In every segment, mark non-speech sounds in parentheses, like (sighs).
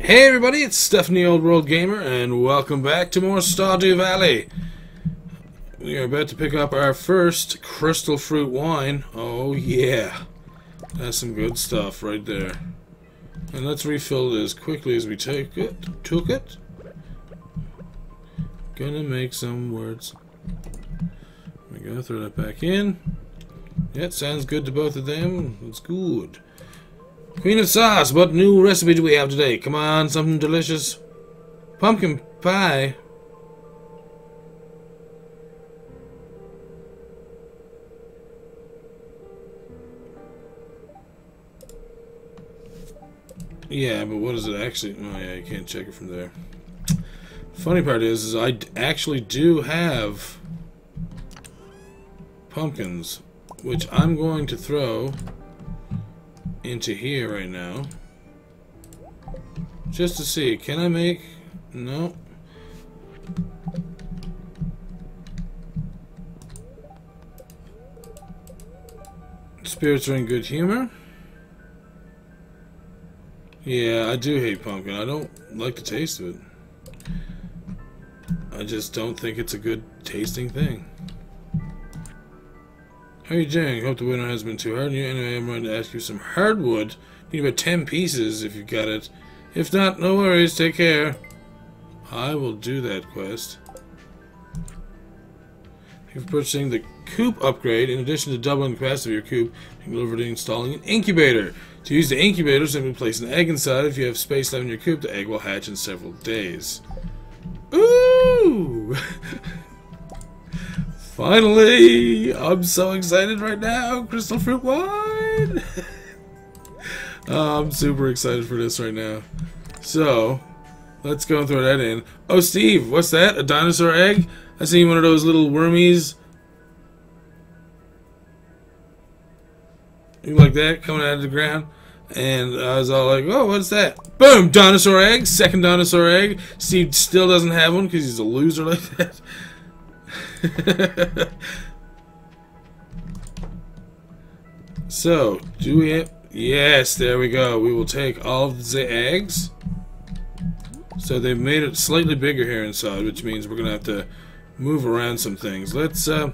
Hey everybody, it's Stephanie Old World Gamer, and welcome back to more Stardew Valley. We are about to pick up our first crystal fruit wine. Oh yeah, that's some good stuff right there. And let's refill it as quickly as we take it. Took it. Gonna make some words. We go throw that back in. That sounds good to both of them. It's good. Queen of Sauce, what new recipe do we have today? Come on, something delicious. Pumpkin pie. Yeah, but what is it actually? Oh yeah, you can't check it from there. Funny part is, is I actually do have pumpkins, which I'm going to throw into here right now. Just to see, can I make... No. Spirits are in good humor. Yeah, I do hate pumpkin. I don't like the taste of it. I just don't think it's a good tasting thing. How are you doing? Hope the winter hasn't been too hard on you. Anyway, I'm going to ask you some hardwood. Need about 10 pieces if you've got it. If not, no worries. Take care. I will do that quest. You for purchasing the coop upgrade. In addition to doubling the capacity of your coop, you can deliver to installing an incubator. To use the incubator, simply place an egg inside. If you have space left in your coop, the egg will hatch in several days. Ooh! (laughs) Finally! I'm so excited right now! Crystal Fruit Wine! (laughs) I'm super excited for this right now. So, let's go and throw that in. Oh, Steve, what's that? A dinosaur egg? I see one of those little wormies. Like that, coming out of the ground. And I was all like, oh, what's that? Boom! Dinosaur egg! Second dinosaur egg. Steve still doesn't have one because he's a loser (laughs) like that. (laughs) so, do we have... Yes, there we go. We will take all the eggs. So they've made it slightly bigger here inside, which means we're going to have to move around some things. Let's, uh...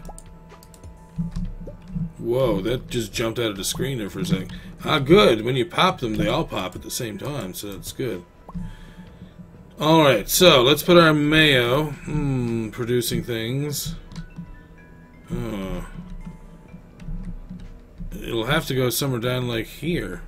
Whoa, that just jumped out of the screen there for a second. Ah, good. When you pop them, they all pop at the same time, so that's good. Alright, so let's put our mayo. Hmm, producing things. Oh. It'll have to go somewhere down like here.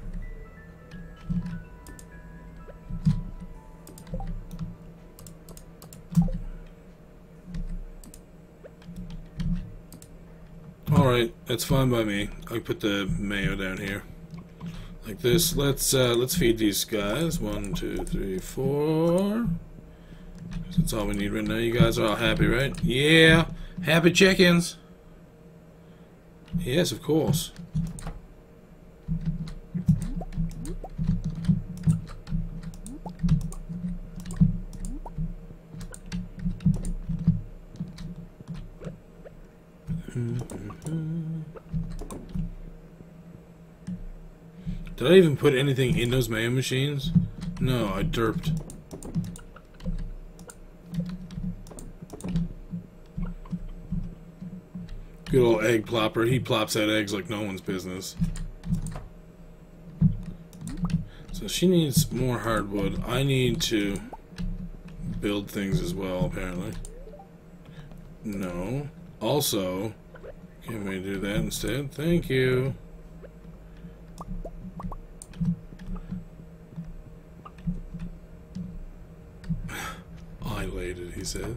Alright, that's fine by me. I put the mayo down here like this. Let's uh, let's feed these guys. One, two, three, four. That's all we need right now. You guys are all happy, right? Yeah, happy chickens. Yes, of course. Did I even put anything in those mayo machines? No, I derped. Good old egg plopper. He plops out eggs like no one's business. So she needs more hardwood. I need to build things as well, apparently. No. Also, can we do that instead? Thank you. he said.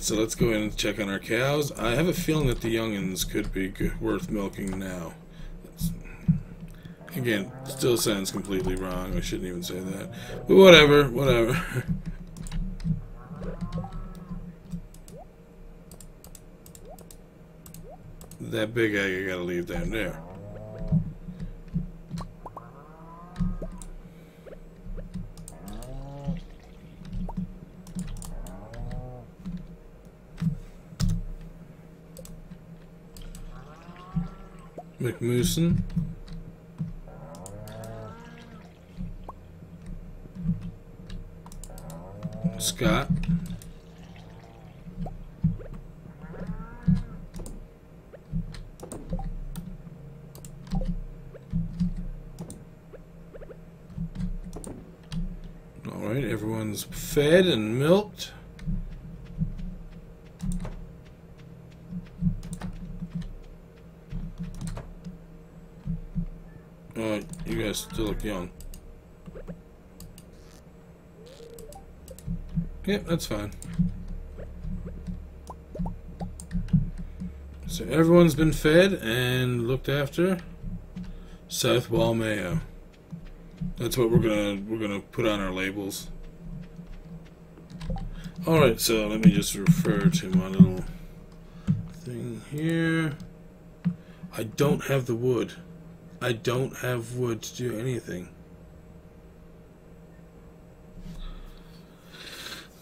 So let's go in and check on our cows. I have a feeling that the youngins could be worth milking now. That's, again, still sounds completely wrong. I shouldn't even say that. But whatever, whatever. (laughs) that big egg I gotta leave down there. McMoosen. Scott. All right, everyone's fed and milked. Young. Yep, that's fine. So everyone's been fed and looked after. South Wall Mayo. That's what we're gonna we're gonna put on our labels. Alright, so let me just refer to my little thing here. I don't have the wood. I don't have wood to do anything.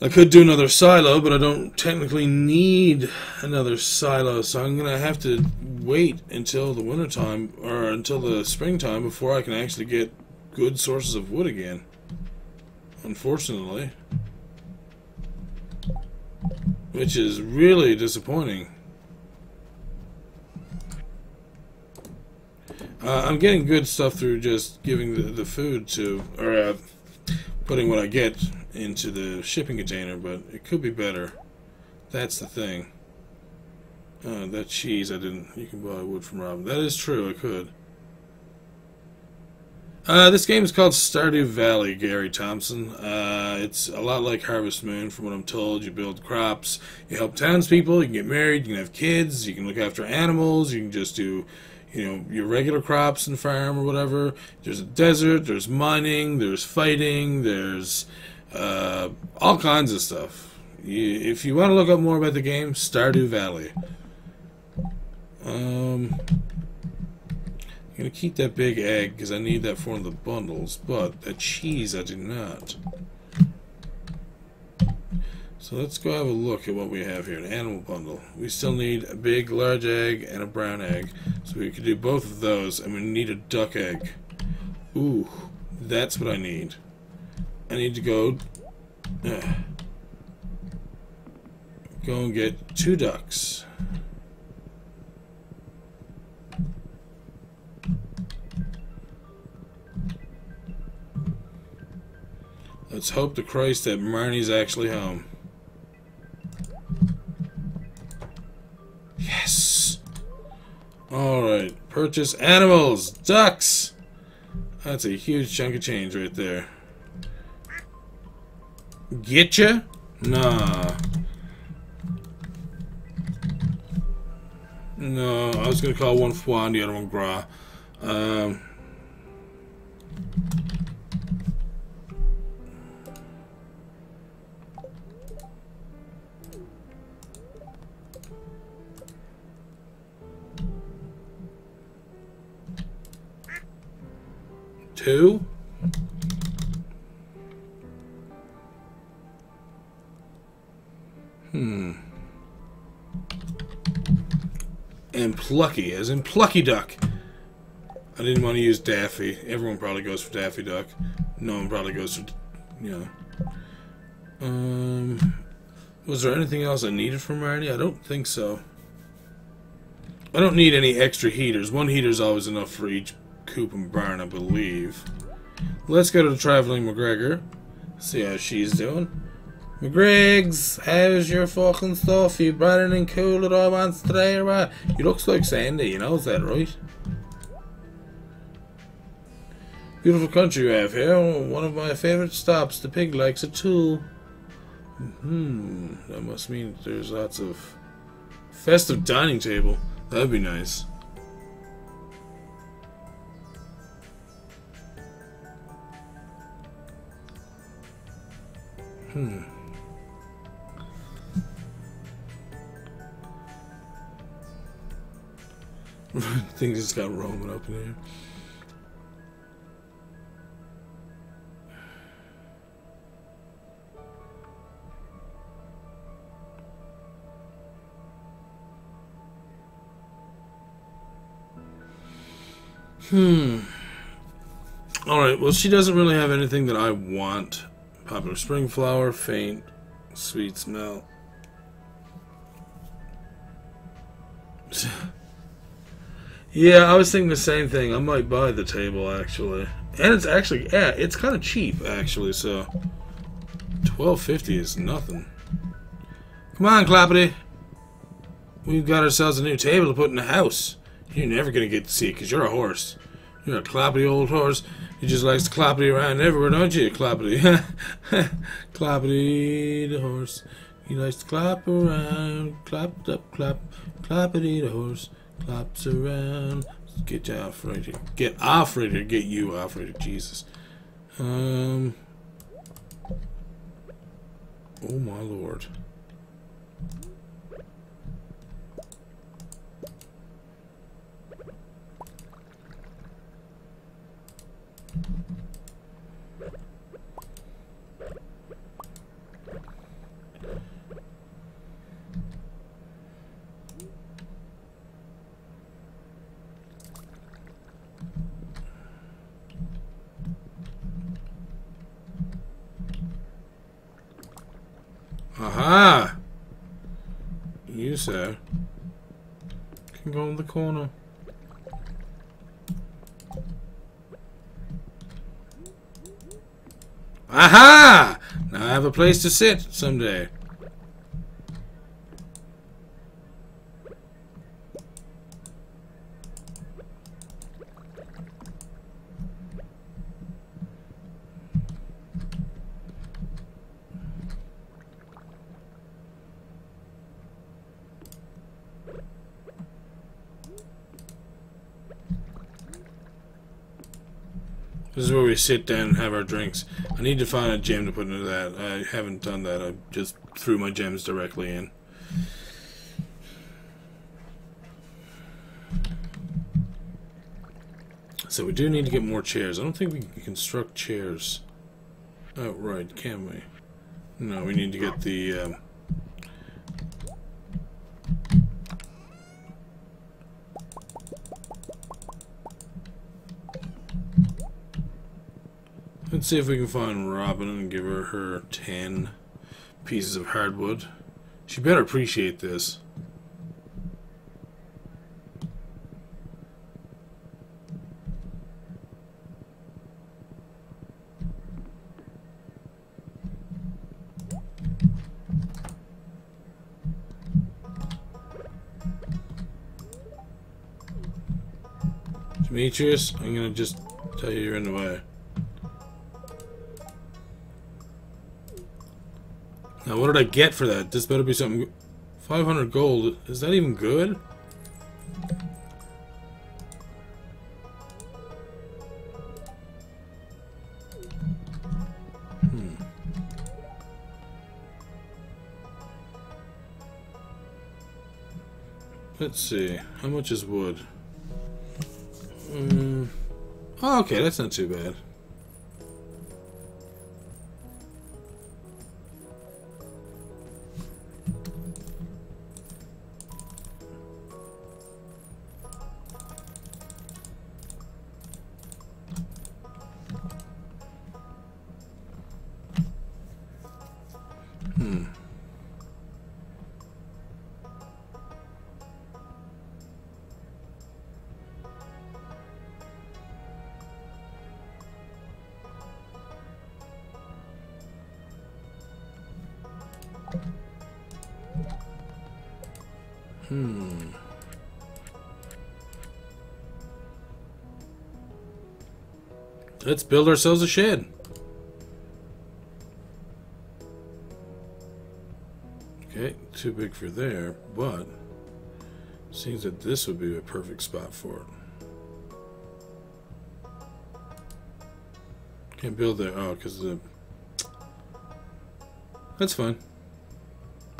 I could do another silo, but I don't technically need another silo, so I'm going to have to wait until the wintertime, or until the springtime, before I can actually get good sources of wood again. Unfortunately. Which is really disappointing. Uh, I'm getting good stuff through just giving the, the food to, or uh, putting what I get into the shipping container, but it could be better. That's the thing. Uh, that cheese, I didn't. You can buy wood from Robin. That is true. I could. Uh, this game is called Stardew Valley, Gary Thompson. Uh, it's a lot like Harvest Moon, from what I'm told. You build crops, you help townspeople, you can get married, you can have kids, you can look after animals, you can just do, you know, your regular crops and farm or whatever. There's a desert, there's mining, there's fighting, there's uh, all kinds of stuff. You, if you want to look up more about the game, Stardew Valley. Um, I'm to keep that big egg because I need that for one of the bundles, but that cheese I do not. So let's go have a look at what we have here. An animal bundle. We still need a big, large egg and a brown egg. So we could do both of those, and we need a duck egg. Ooh, that's what I need. I need to go uh, go and get two ducks. Let's hope to Christ that Marnie's actually home. Purchase animals! Ducks! That's a huge chunk of change right there. Getcha? Nah. No, I was gonna call one Fwan, the other one Gra. Um, two. Hmm. And Plucky, as in Plucky Duck. I didn't want to use Daffy. Everyone probably goes for Daffy Duck. No one probably goes for, you know. Um, was there anything else I needed from Marnie? I don't think so. I don't need any extra heaters. One heater is always enough for each coop and barn, I believe. Let's go to the Traveling McGregor. See how she's doing. McGriggs, how's your fucking stuff? You bright and cool at all once today what? You looks like Sandy, you know, is that right? Beautiful country you have here. One of my favourite stops. The pig likes it too. Hmm, that must mean there's lots of festive dining table. That'd be nice. Hmm. (laughs) Things just got roaming up in here. Hmm. Alright, well, she doesn't really have anything that I want. Popular spring flower, faint. Sweet smell. (laughs) yeah, I was thinking the same thing. I might buy the table actually. And it's actually yeah, it's kind of cheap actually, so 12.50 is nothing. Come on, Clappity. We've got ourselves a new table to put in the house. You're never gonna get to see it because you're a horse. You're a clappity old horse. He just likes to clappity around everywhere, don't you, Clappity? (laughs) clappity the horse. He likes to clap around, clap up, clap, clappity the horse, claps around. Get you off right here. Get off right here. Get you off right here. Jesus. Um. Oh my lord. Aha! You, sir, can go in the corner. Aha! Now I have a place to sit someday. This is where we sit down and have our drinks. I need to find a gem to put into that. I haven't done that. I just threw my gems directly in. So we do need to get more chairs. I don't think we can construct chairs outright, can we? No, we need to get the... Um, Let's see if we can find Robin and give her her 10 pieces of hardwood. She better appreciate this. Demetrius, I'm gonna just tell you you're in the way. Now, what did I get for that? This better be something... 500 gold. Is that even good? Hmm. Let's see. How much is wood? Um, oh, okay, that's not too bad. Hmm. Let's build ourselves a shed. Okay, too big for there, but seems that this would be a perfect spot for it. Can't build there. Oh, because the... That's fine.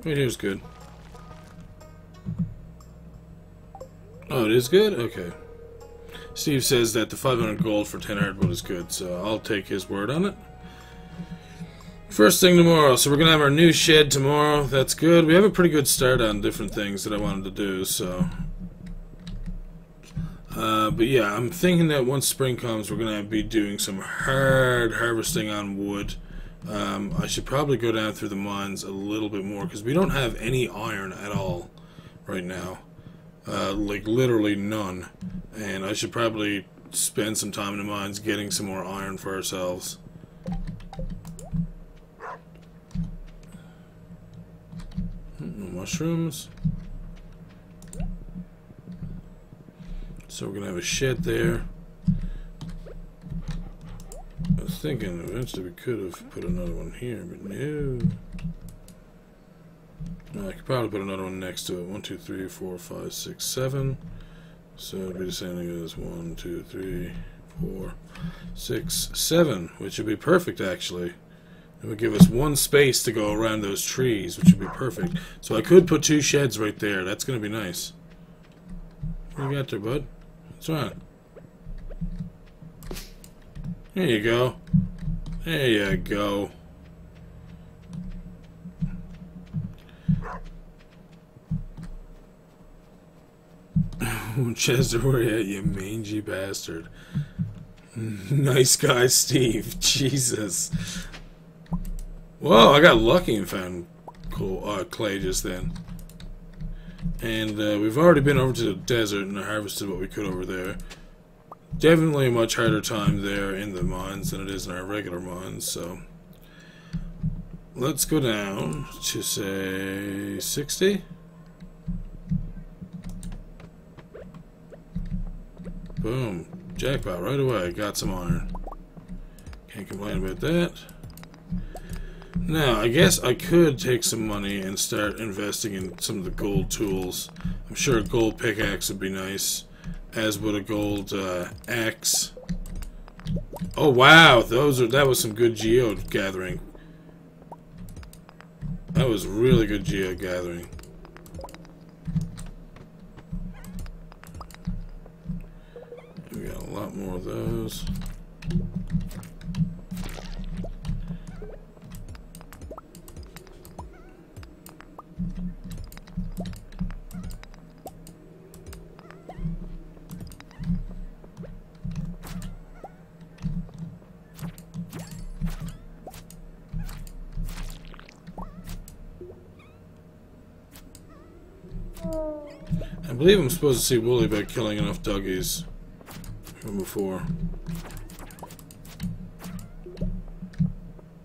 Right here's good. Oh, it is good? Okay. Steve says that the 500 gold for 10 hardwood is good, so I'll take his word on it. First thing tomorrow, so we're going to have our new shed tomorrow. That's good. We have a pretty good start on different things that I wanted to do, so... Uh, but yeah, I'm thinking that once spring comes, we're going to be doing some hard harvesting on wood. Um, I should probably go down through the mines a little bit more because we don't have any iron at all right now. Uh, like literally none. And I should probably spend some time in the mines getting some more iron for ourselves. No mushrooms. So we're gonna have a shed there. I was thinking eventually we could have put another one here, but no. I could probably put another one next to it. One, two, three, four, five, six, seven. So it'd be the same thing as one, two, three, four, six, seven, which would be perfect actually. It would give us one space to go around those trees, which would be perfect. So I could put two sheds right there. That's going to be nice. What you got there, bud? What's wrong? There you go. There you go. Chester, where you at, you mangy bastard? nice guy, Steve. (laughs) Jesus. Whoa, I got lucky and found cool, uh, clay just then. And uh, we've already been over to the desert and harvested what we could over there. Definitely a much harder time there in the mines than it is in our regular mines, so... Let's go down to, say, 60? Boom. Jackpot right away. Got some iron. Can't complain about that. Now, I guess I could take some money and start investing in some of the gold tools. I'm sure a gold pickaxe would be nice, as would a gold uh, axe. Oh wow, those are that was some good geo gathering. That was really good geo gathering. We got a lot more of those. I believe I'm supposed to see Wooly by killing enough Dougies before.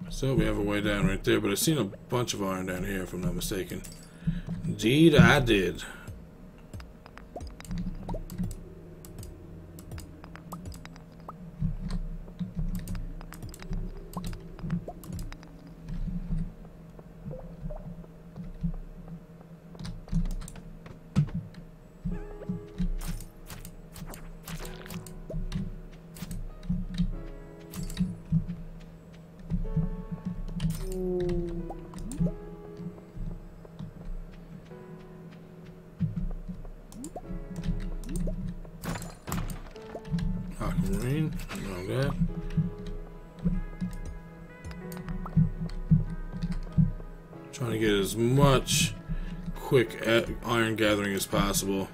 So we have a way down right there, but I've seen a bunch of iron down here if I'm not mistaken. Indeed I did. As much quick iron gathering as possible.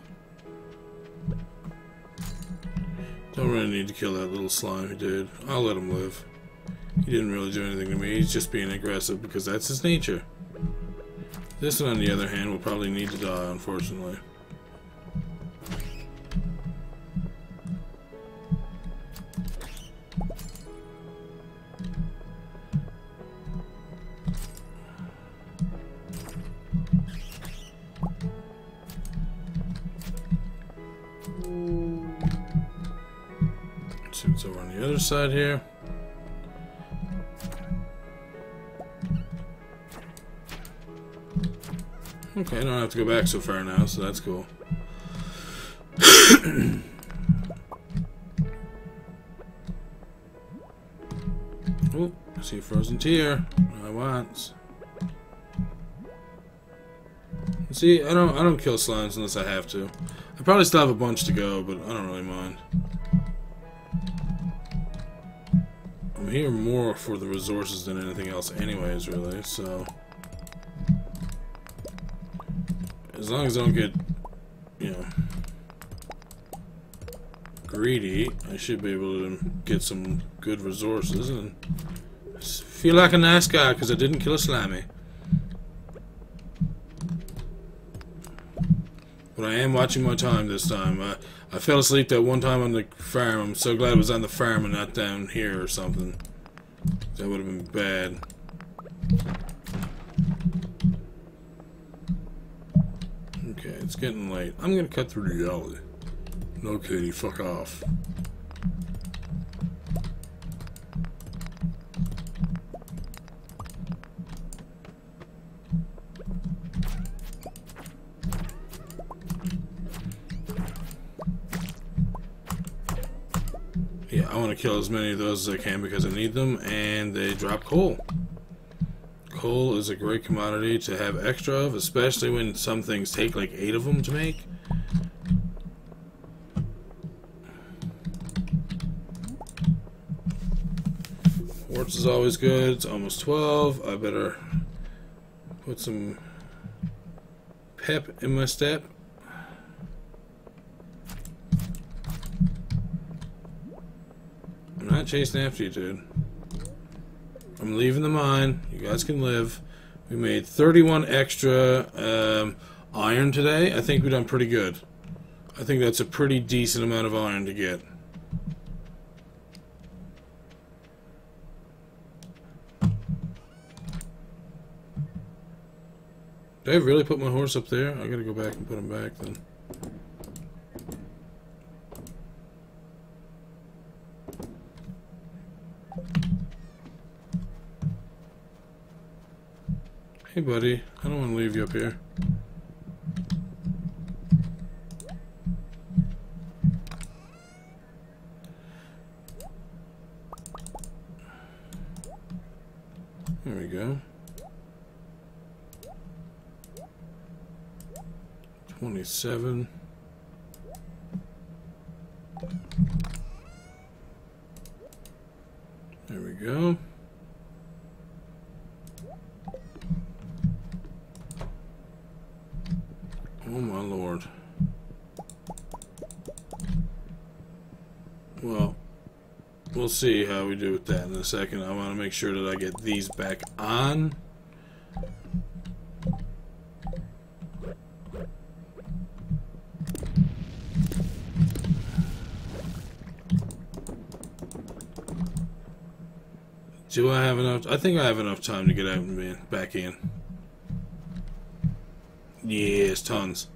Don't really need to kill that little slime did. I'll let him live. He didn't really do anything to me. He's just being aggressive because that's his nature. This one, on the other hand, will probably need to die, unfortunately. Side here. Okay, I don't have to go back so far now, so that's cool. (coughs) oh, I see a frozen tear. I want. See, I don't I don't kill slimes unless I have to. I probably still have a bunch to go, but I don't really mind. I'm here more for the resources than anything else anyways, really, so... As long as I don't get, you know, greedy, I should be able to get some good resources and Feel like a nice guy because I didn't kill a slimy. But I am watching my time this time. I, I fell asleep that one time on the farm. I'm so glad it was on the farm and not down here or something. That would have been bad. Okay, it's getting late. I'm gonna cut through the alley. No, Katie, fuck off. Kill as many of those as I can because I need them, and they drop coal. Coal is a great commodity to have extra of, especially when some things take like eight of them to make. Quartz is always good. It's almost 12. I better put some pep in my step. I'm not chasing after you, dude. I'm leaving the mine. You guys can live. We made 31 extra um, iron today. I think we've done pretty good. I think that's a pretty decent amount of iron to get. Did I really put my horse up there? I gotta go back and put him back then. Hey buddy, I don't want to leave you up here. There we go. 27. There we go. Oh my lord. Well, we'll see how we do with that in a second. I want to make sure that I get these back on. Do I have enough? I think I have enough time to get out and back in. Yes, tons.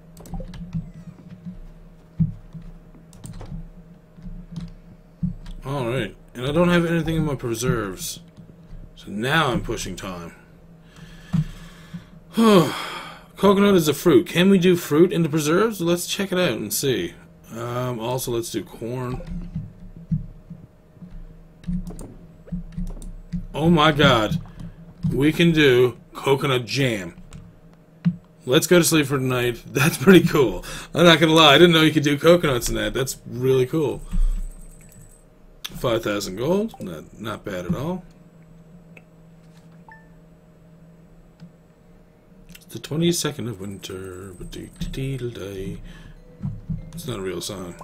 Alright, and I don't have anything in my preserves. So now I'm pushing time. (sighs) Coconut is a fruit. Can we do fruit in the preserves? Let's check it out and see. Um, also, let's do corn. Oh my god. We can do coconut jam. Let's go to sleep for tonight. (laughs) That's pretty cool. I'm not gonna lie, I didn't know you could do coconuts in that. That's really cool. 5,000 gold. Not, not bad at all. It's the 22nd of winter. It's not a real song.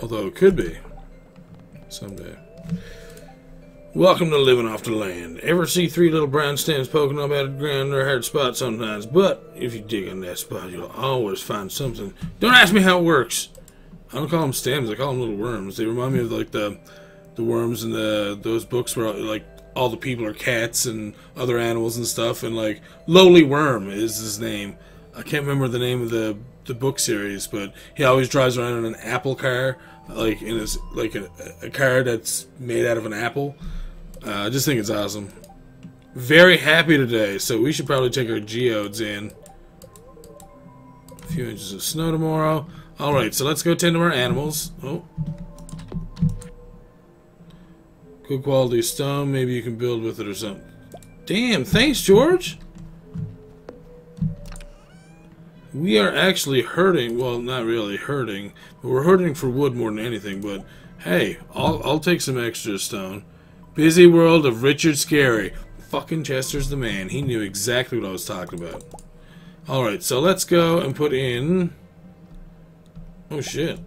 Although it could be. Someday. Welcome to living off the land. Ever see three little brown stems poking up out of the ground? They're hard spot sometimes, but if you dig in that spot, you'll always find something. Don't ask me how it works. I don't call them stems. I call them little worms. They remind me of like the the worms in the those books where like all the people are cats and other animals and stuff. And like lowly worm is his name. I can't remember the name of the the book series, but he always drives around in an apple car, like in his like a, a car that's made out of an apple. Uh, I just think it's awesome. Very happy today, so we should probably take our geodes in. A few inches of snow tomorrow. Alright, so let's go tend to our animals. Oh. Good quality stone. Maybe you can build with it or something. Damn, thanks, George. We are actually hurting. Well, not really hurting. But we're hurting for wood more than anything. But, hey, I'll, I'll take some extra stone. Busy world of Richard Scarry. Fucking Chester's the man. He knew exactly what I was talking about. Alright, so let's go and put in... Oh shit.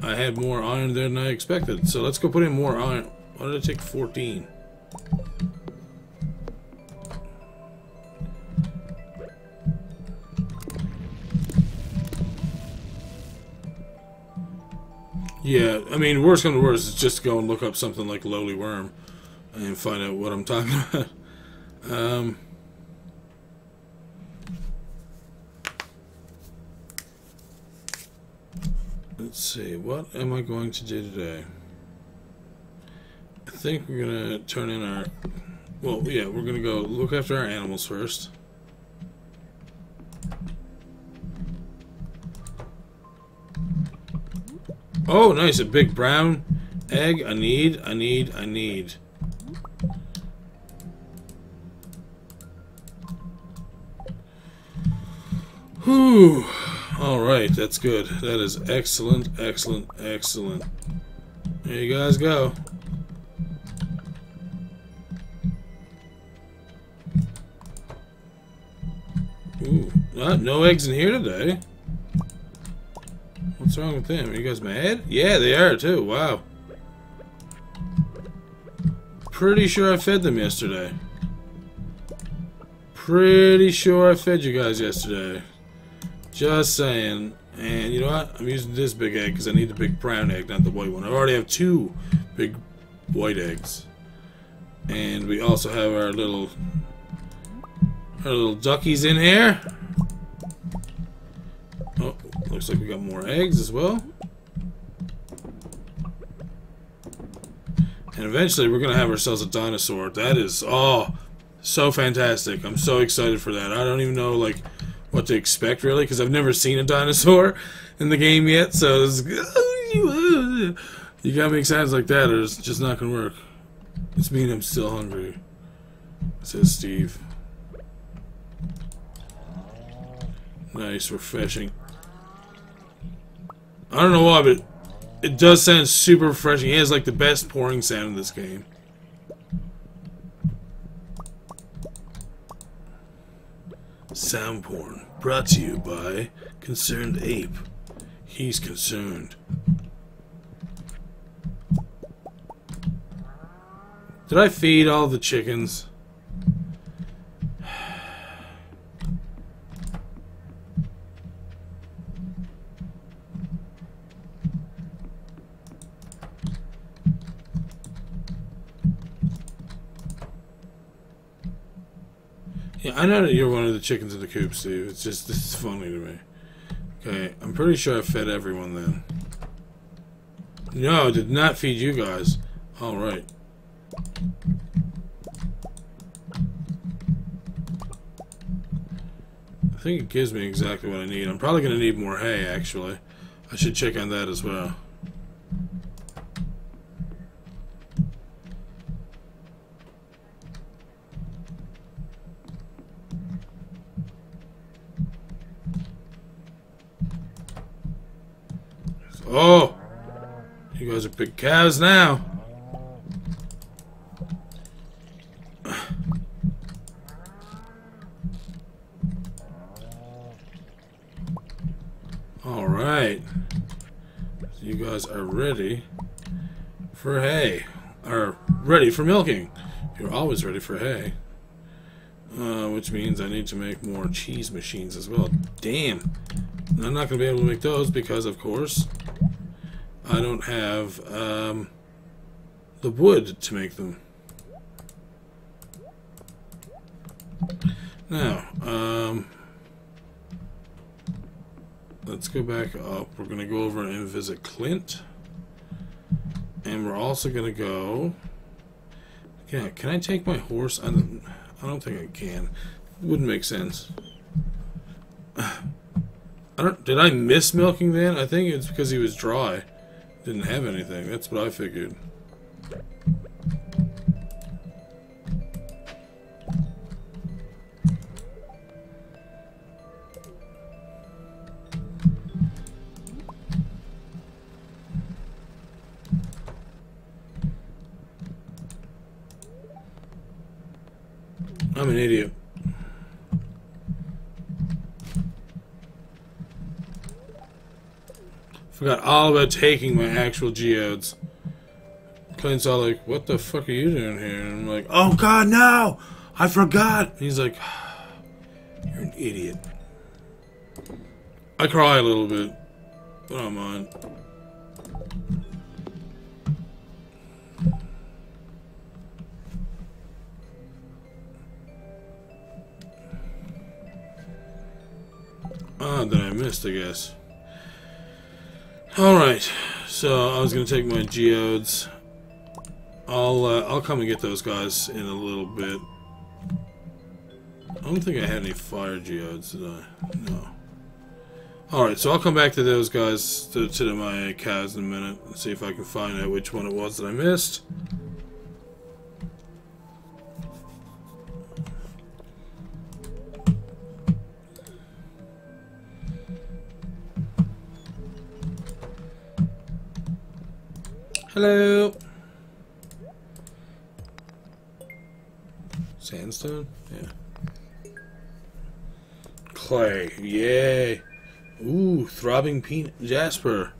I had more iron than I expected. So let's go put in more iron. Why did I take 14? Yeah, I mean, worst come to worst is just go and look up something like lowly worm and find out what I'm talking (laughs) about. Um, let's see, what am I going to do today? I think we're gonna turn in our. Well, yeah, we're gonna go look after our animals first. Oh, nice, a big brown egg. I need, I need, I need. Whew. Alright, that's good. That is excellent, excellent, excellent. There you guys go. Ooh, uh, no eggs in here today. What's wrong with them? Are you guys mad? Yeah, they are too. Wow. Pretty sure I fed them yesterday. Pretty sure I fed you guys yesterday. Just saying. And you know what? I'm using this big egg because I need the big brown egg, not the white one. I already have two big white eggs. And we also have our little our little duckies in here. Looks like we got more eggs as well. And eventually we're going to have ourselves a dinosaur. That is, oh, so fantastic. I'm so excited for that. I don't even know, like, what to expect, really, because I've never seen a dinosaur in the game yet. So, you gotta make sounds like that, or it's just not going to work. It's mean I'm still hungry, says Steve. Nice, refreshing. I don't know why, but it does sound super refreshing. He has like the best pouring sound in this game. Sound porn brought to you by Concerned Ape. He's concerned. Did I feed all the chickens? Yeah, I know that you're one of the chickens in the coop, Steve. It's just, this is funny to me. Okay, I'm pretty sure I fed everyone then. No, I did not feed you guys. Alright. I think it gives me exactly what I need. I'm probably going to need more hay, actually. I should check on that as well. Oh! You guys are big cows now. Alright. You guys are ready for hay. Are ready for milking. You're always ready for hay. Uh, which means I need to make more cheese machines as well. Damn. I'm not going to be able to make those because, of course, I don't have um, the wood to make them. Now, um, let's go back up. We're going to go over and visit Clint. And we're also going to go... Yeah, can I take my horse? I don't, I don't think I can. Wouldn't make sense. (sighs) I don't, did I miss milking then? I think it's because he was dry. Didn't have anything. That's what I figured. I'm an idiot. Forgot all about taking my actual geodes. Clint's all like, "What the fuck are you doing here?" And I'm like, "Oh God, no! I forgot." He's like, "You're an idiot." I cry a little bit. But I don't mind. Ah, then I missed, I guess. Alright, so I was gonna take my geodes. I'll, uh, I'll come and get those guys in a little bit. I don't think I had any fire geodes, did I? No. Alright, so I'll come back to those guys, to, to my cows in a minute, and see if I can find out which one it was that I missed. Hello. Sandstone? Yeah. Clay. Yay. Ooh, throbbing jasper.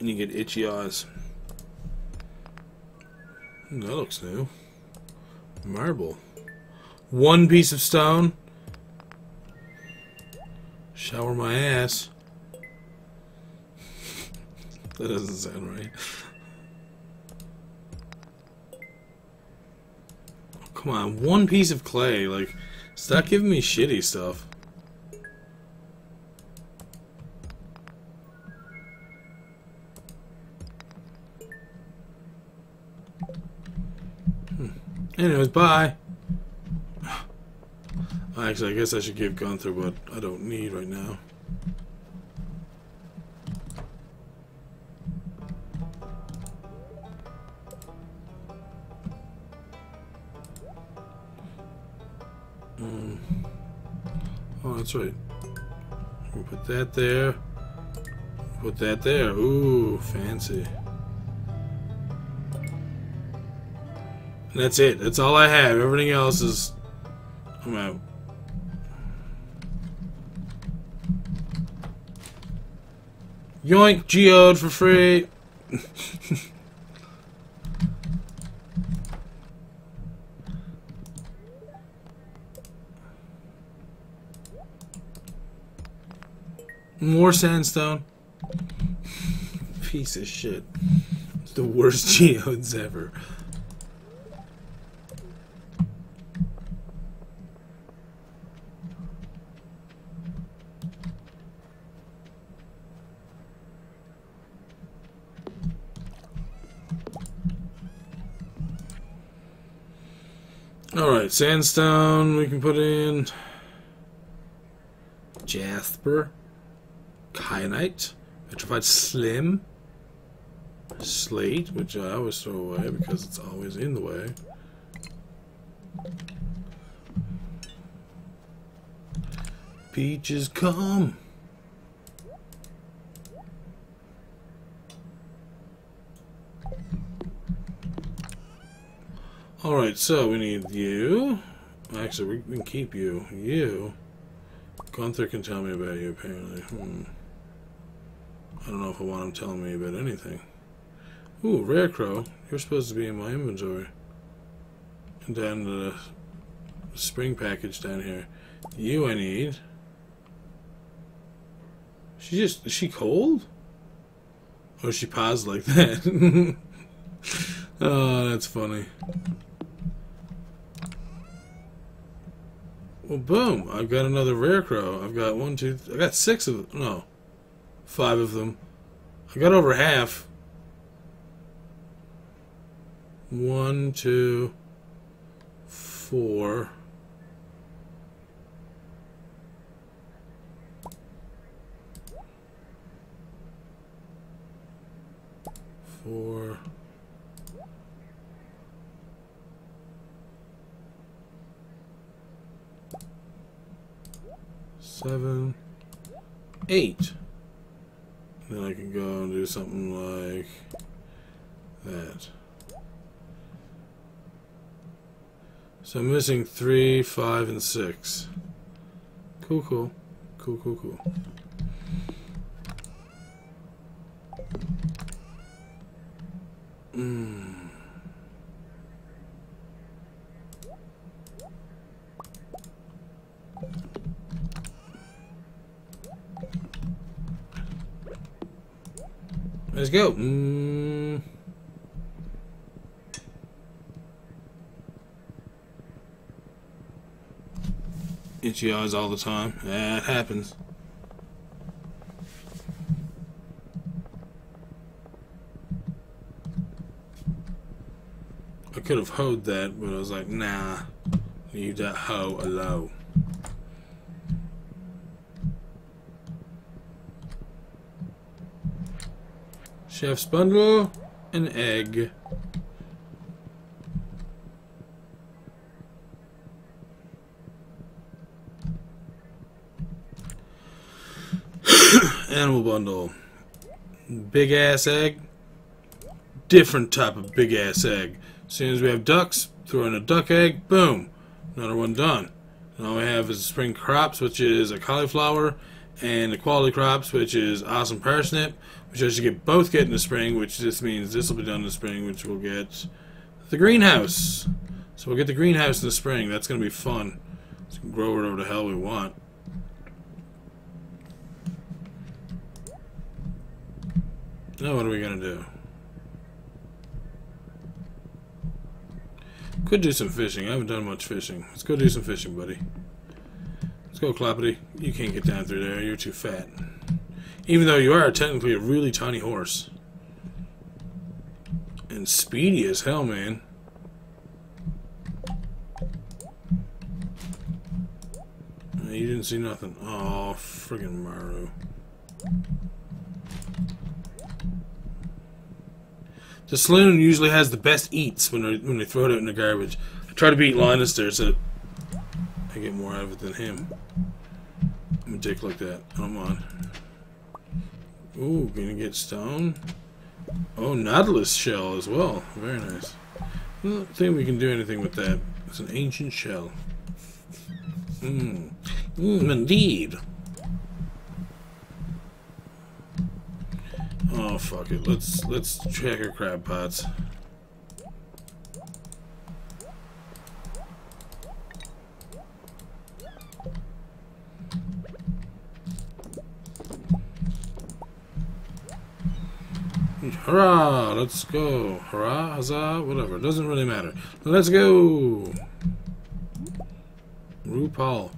And you get itchy eyes. Hmm, that looks new. Marble. One piece of stone. Shower my ass. (laughs) that doesn't sound right. Come on, one piece of clay. Like, stop giving me shitty stuff. Hmm. Anyways, bye. Actually, I guess I should give Gunther what I don't need right now. Mm. Oh, that's right. We'll put that there. Put that there. Ooh, fancy. And that's it. That's all I have. Everything else is... I'm out. Yoink, geode for free. More sandstone. Piece of shit. The worst (laughs) geodes ever. Sandstone we can put in. Jasper. Kyanite. Petrified Slime. Slate, which I always throw away because it's always in the way. Peaches come. Alright, so we need you. Actually, we can keep you. You. Gunther can tell me about you, apparently. Hmm. I don't know if I want him telling me about anything. Ooh, Rarecrow. You're supposed to be in my inventory. And then the spring package down here. You I need. She just, is she cold? Or she paused like that? (laughs) oh, that's funny. Well, boom! I've got another rarecrow. I've got one, two, I got six of them. No, five of them. I got over half. One, two, four. Four. Seven, eight. Then I can go and do something like that. So I'm missing three, five, and six. Cool, cool. Cool, cool, cool. Mm. Go. Mm. Itchy eyes all the time. Yeah, it happens. I could have hoed that, but I was like, nah, leave that hoe alone. Chef's bundle, an egg. (coughs) Animal bundle. Big ass egg. Different type of big ass egg. As soon as we have ducks, throw in a duck egg, boom. Another one done. And all we have is spring crops, which is a cauliflower, and the quality crops, which is awesome parsnip, which I should get both get in the spring, which just means this will be done in the spring, which will get the greenhouse. So we'll get the greenhouse in the spring. That's going to be fun. Can grow whatever the hell we want. Now what are we going to do? Could do some fishing. I haven't done much fishing. Let's go do some fishing, buddy. Go, Clappity. You can't get down through there. You're too fat. Even though you are technically a really tiny horse. And speedy as hell, man. You didn't see nothing. Oh, friggin' Maru. The saloon usually has the best eats when they, when they throw it out in the garbage. I try to beat Linus there so I get more out of it than him. I'm a dick like that. Don't mind. Ooh, gonna get stone. Oh, Nautilus shell as well. Very nice. I don't think we can do anything with that. It's an ancient shell. Mmm. Mmm, indeed. Oh fuck it. Let's let's check our crab pots. Hurrah! Let's go. Hurrah, huzzah, whatever. Doesn't really matter. Let's go! RuPaul.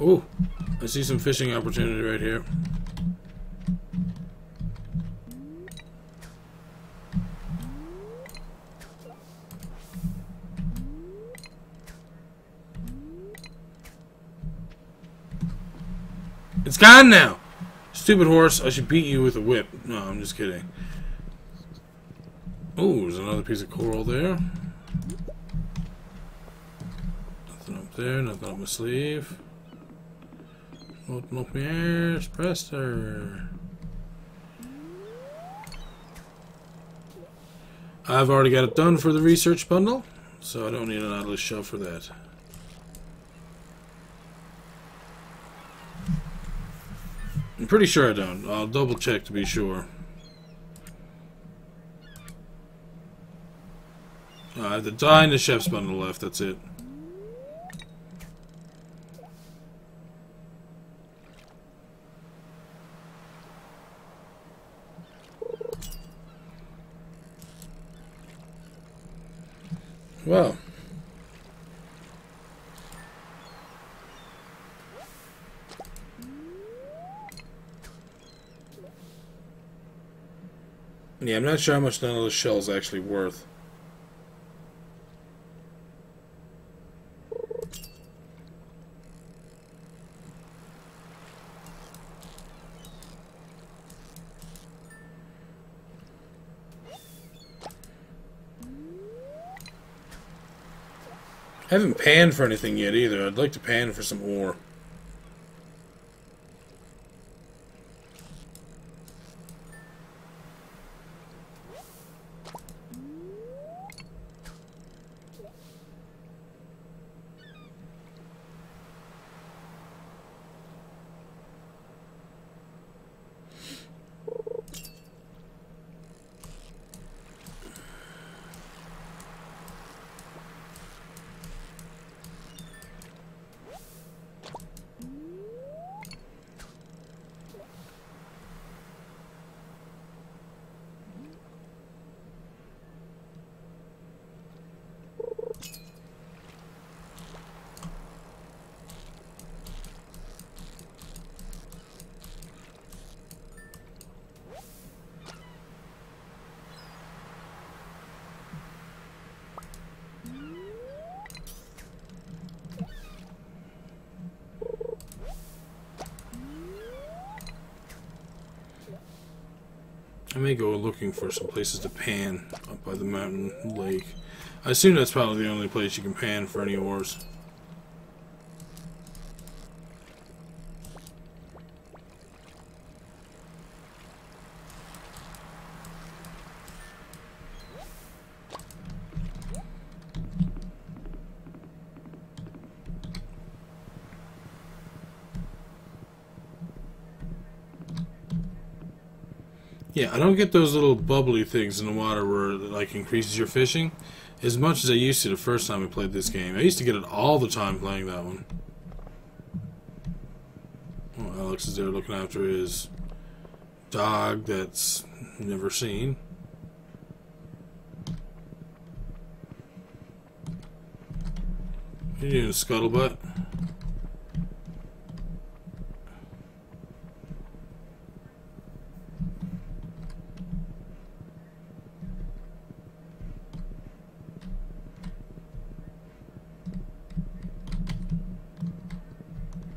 Oh, I see some fishing opportunity right here. It's gone now! Stupid horse, I should beat you with a whip. No, I'm just kidding. Oh, there's another piece of coral there. Nothing up there, nothing up my sleeve. Open up my ears, press there. I've already got it done for the research bundle, so I don't need an Nautilus shell for that. I'm pretty sure I don't. I'll double check to be sure. Have the die and the chef's bundle left, that's it. Well. Yeah, I'm not sure how much none of those shells actually worth. I haven't panned for anything yet either. I'd like to pan for some ore. May go looking for some places to pan up by the mountain lake. I assume that's probably the only place you can pan for any ores. Yeah, I don't get those little bubbly things in the water where it like increases your fishing as much as I used to the first time I played this game. I used to get it all the time playing that one. Alex is there looking after his dog that's never seen. You doing scuttlebutt?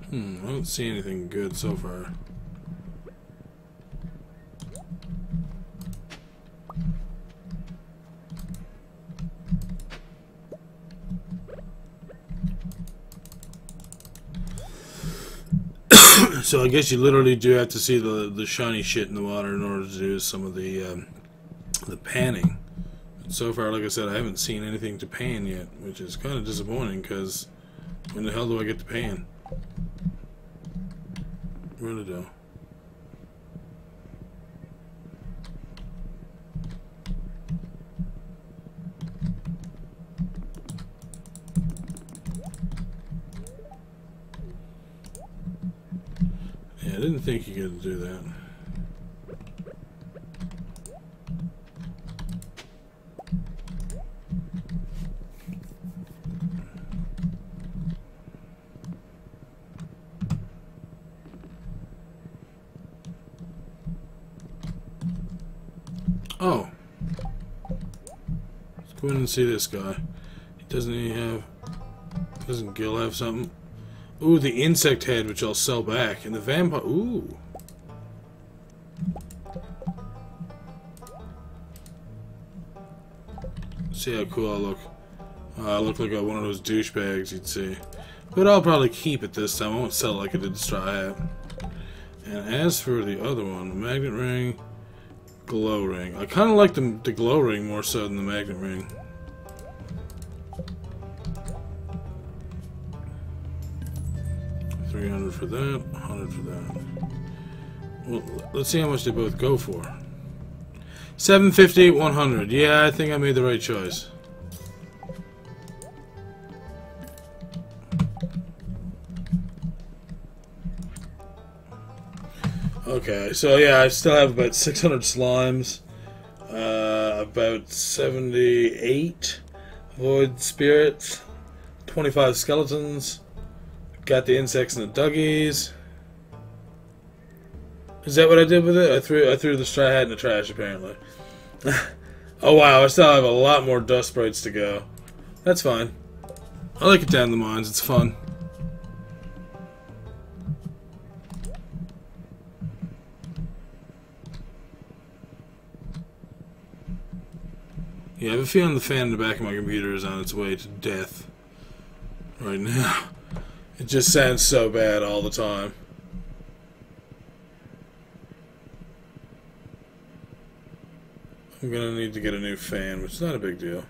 Hmm, I don't see anything good so far. (coughs) so I guess you literally do have to see the the shiny shit in the water in order to do some of the um, the panning. so far, like I said, I haven't seen anything to pan yet, which is kind of disappointing because when the hell do I get to pan? It go? Yeah, I didn't think you could do that. See this guy. Doesn't he have... Doesn't Gil have something? Ooh, the insect head, which I'll sell back. And the vampire... Ooh. See how cool I look. Uh, I look like one of those douchebags you'd see. But I'll probably keep it this time. I won't sell it like I did the straw hat. And as for the other one, the magnet ring, glow ring. I kind of like the, the glow ring more so than the magnet ring. That, hundred for that. Well, let's see how much they both go for. 750, 100. Yeah, I think I made the right choice. Okay, so yeah, I still have about 600 slimes, uh, about 78 void spirits, 25 skeletons, got the insects and the duggies. Is that what I did with it? I threw I threw the straw hat in the trash apparently. (laughs) oh wow, I still have a lot more dust sprites to go. That's fine. I like it down in the mines, it's fun. Yeah, I have a feeling the fan in the back of my computer is on its way to death right now. (laughs) It just sounds so bad all the time. I'm gonna need to get a new fan, which is not a big deal.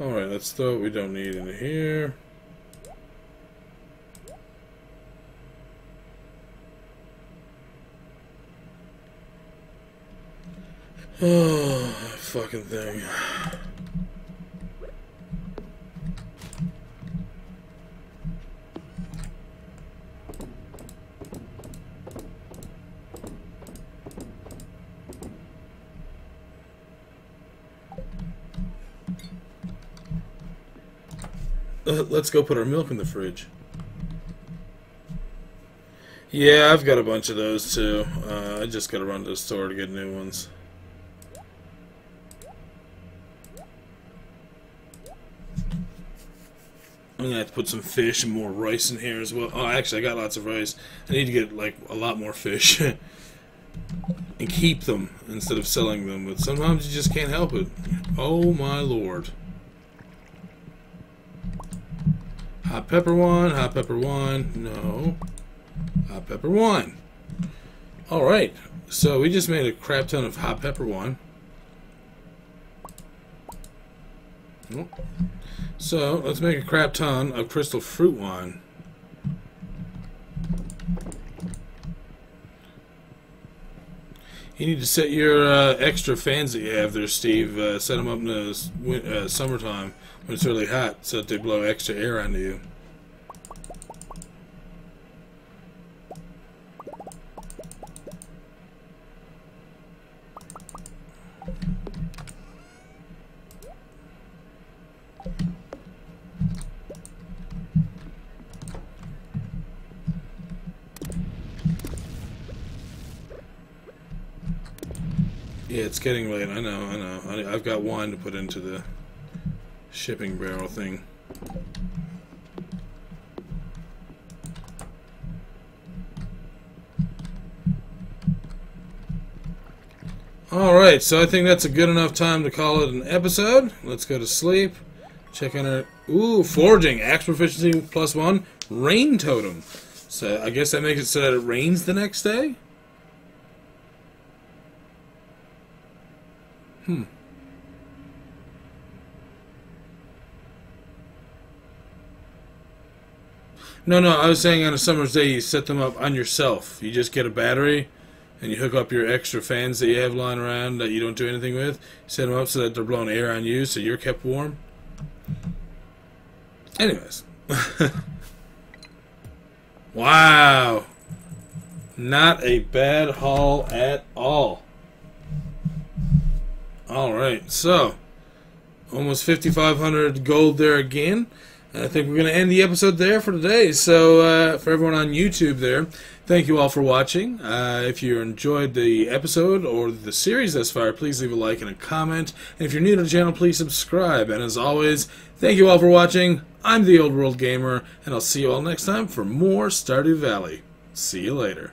Alright, let's throw what we don't need in here. Oh, (sighs) fucking thing. Let's go put our milk in the fridge. Yeah, I've got a bunch of those too. Uh, I just gotta run to the store to get new ones. I'm gonna have to put some fish and more rice in here as well. Oh, actually, I got lots of rice. I need to get like a lot more fish (laughs) and keep them instead of selling them. But sometimes you just can't help it. Oh my lord! Pepper one, hot pepper one. No, hot pepper one. All right, so we just made a crap ton of hot pepper one. So, let's make a crap ton of crystal fruit wine. You need to set your uh, extra fans that you have there, Steve. Uh, set them up in the uh, summertime when it's really hot so that they blow extra air onto you. Yeah, it's getting late. I know, I know. I've got wine to put into the shipping barrel thing. Alright, so I think that's a good enough time to call it an episode. Let's go to sleep. Check on our... Ooh, foraging. Axe proficiency plus one. Rain totem. So I guess that makes it so that it rains the next day? Hmm. No, no, I was saying on a summer's day you set them up on yourself. You just get a battery and you hook up your extra fans that you have lying around that you don't do anything with. Set them up so that they're blowing air on you so you're kept warm. Anyways. (laughs) wow. Not a bad haul at all. Alright, so almost 5,500 gold there again. I think we're going to end the episode there for today. So, uh, for everyone on YouTube there, thank you all for watching. Uh, if you enjoyed the episode or the series thus far, please leave a like and a comment. And if you're new to the channel, please subscribe. And as always, thank you all for watching. I'm the Old World Gamer, and I'll see you all next time for more Stardew Valley. See you later.